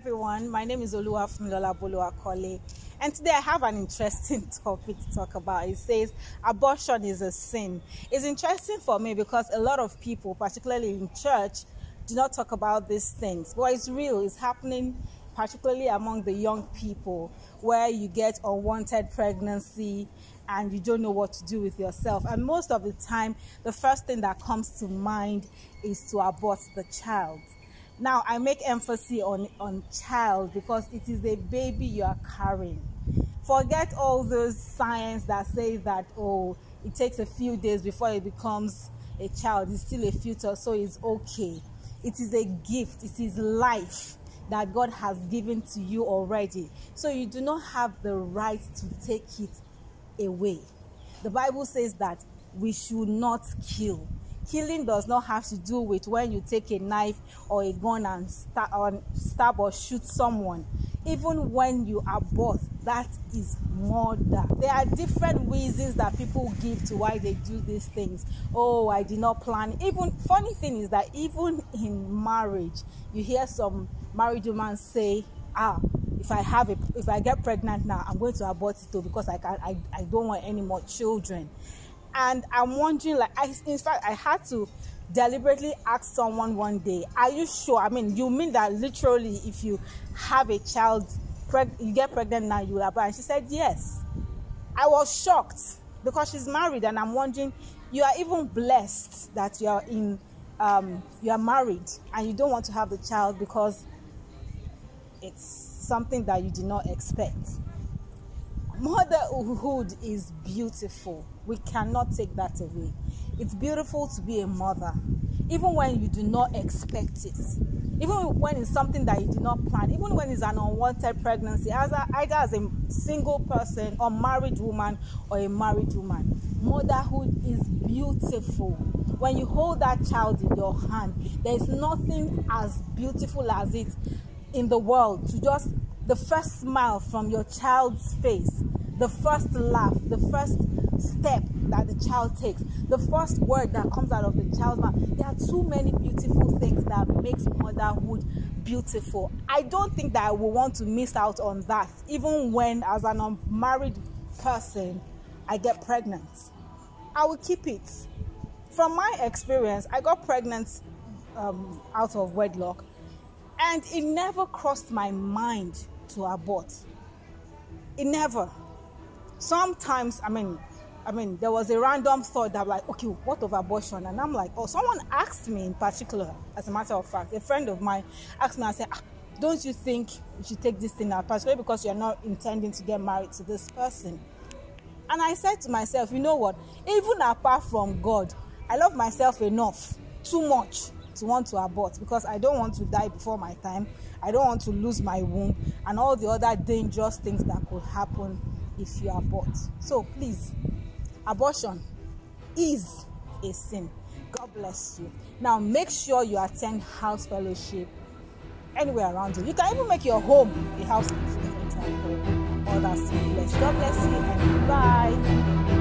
everyone. My name is Oluwafunmilola Boluakole, and today I have an interesting topic to talk about. It says abortion is a sin. It's interesting for me because a lot of people, particularly in church, do not talk about these things. But it's real. It's happening particularly among the young people where you get unwanted pregnancy and you don't know what to do with yourself. And most of the time, the first thing that comes to mind is to abort the child. Now, I make emphasis on, on child because it is a baby you are carrying. Forget all those science that say that, oh, it takes a few days before it becomes a child. It's still a fetus, so it's okay. It is a gift, it is life that God has given to you already. So you do not have the right to take it away. The Bible says that we should not kill. Killing does not have to do with when you take a knife or a gun and stab or, shoot someone. Even when you abort, that is murder. There are different reasons that people give to why they do these things. Oh, I did not plan. Even funny thing is that even in marriage, you hear some married women say, "Ah, if I have a, if I get pregnant now, I'm going to abort it too because I can I, I don't want any more children. And I'm wondering, like, I in fact I had to deliberately ask someone one day, "Are you sure? I mean, you mean that literally, if you have a child, preg- you get pregnant now, you will abort?" And she said, "Yes." I was shocked because she's married, and I'm wondering, you are even blessed that you are in, um, you are married, and you don't want to have the child because it's something that you did not expect. Motherhood is beautiful. We cannot take that away. It's beautiful to be a mother, even when you do not expect it. Even when it's something that you did not plan, even when it's an unwanted pregnancy, as a, either as a single person, or married woman, or a married woman, motherhood is beautiful. When you hold that child in your hand, there is nothing as beautiful as it in the world to just the first smile from your child's face, the first laugh, the first step that the child takes, the first word that comes out of the child's mouth. There are too many beautiful things that makes motherhood beautiful. I don't think that I will want to miss out on that, even when as an unmarried person I get pregnant. I will keep it. From my experience, I got pregnant um, out of wedlock and it never crossed my mind to abort. It never. Sometimes, I mean, I mean, there was a random thought that, like, okay, what of abortion? And I'm like, oh, someone asked me in particular, as a matter of fact, a friend of mine asked me, I said, ah, don't you think you should take this thing out, particularly because you're not intending to get married to this person? And I said to myself, you know what? Even apart from God, I love myself enough, too much, to want to abort because I don't want to die before my time. I don't want to lose my womb and all the other dangerous things that could happen if you abort. So please, abortion is a sin. God bless you. Now make sure you attend house fellowship anywhere around you. You can even make your home a house fellowship. All that's blessed. God bless you and bye.